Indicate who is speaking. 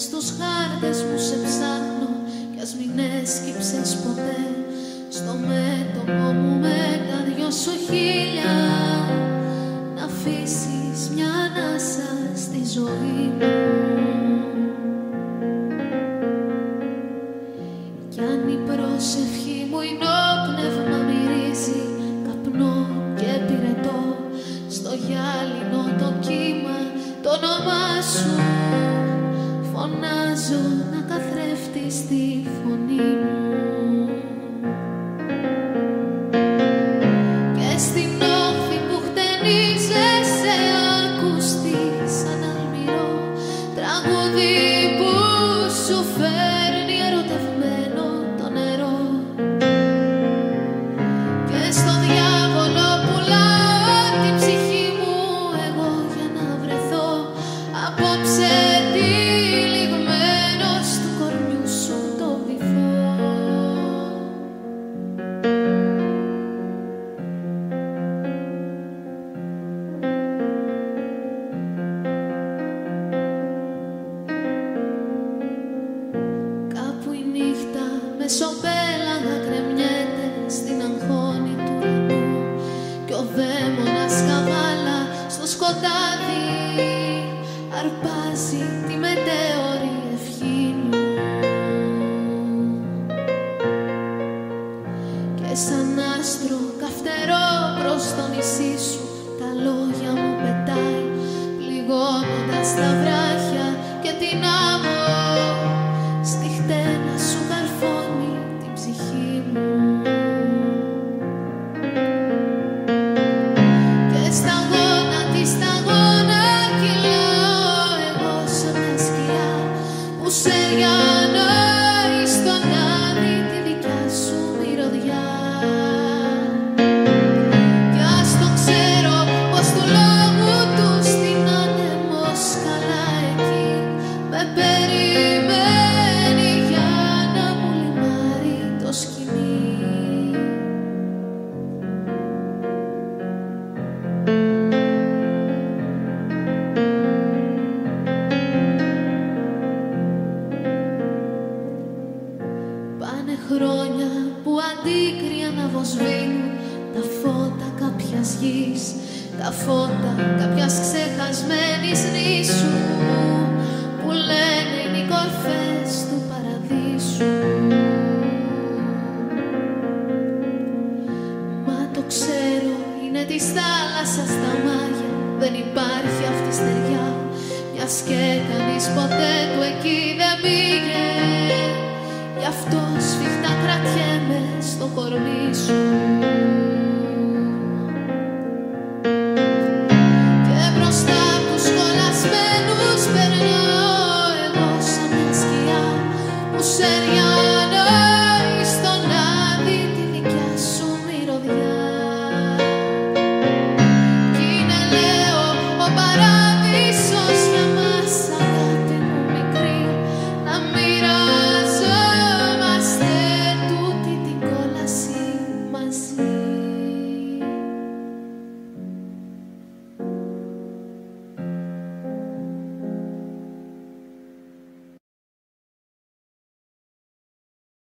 Speaker 1: Μες στους χάρτες που σε ψάχνω κι ας μην έσκυψες ποτέ. Στο μέτωπο μου με τα δυο σου χίλια να αφήσεις μια ανάσα στη ζωή μου. Κάπου η νύχτα μεσοπέλαγα κρεμιέται στην αγχώνη του ουρανού κι ο δαίμονας καβάλα στο σκοτάδι αρπάζει τη μετέωρη ευχή μου. Και σαν άστρο καυτερό προς το νησί σου τα λόγια μου πετάει πληγώνοντας τα βράχια αντίκρια να βοσβήνουν τα φώτα κάποιας γης, τα φώτα κάποιας ξεχασμένης νήσου που λένε είναι οι κορφές του παραδείσου. Μα το ξέρω είναι της θάλασσας τα μάγια δεν υπάρχει αυτή στεριά μιας και κανείς ποτέ του εκεί δεν πήγε κορμί σου Και μπροστά από περνάω εγώ σαν σκιά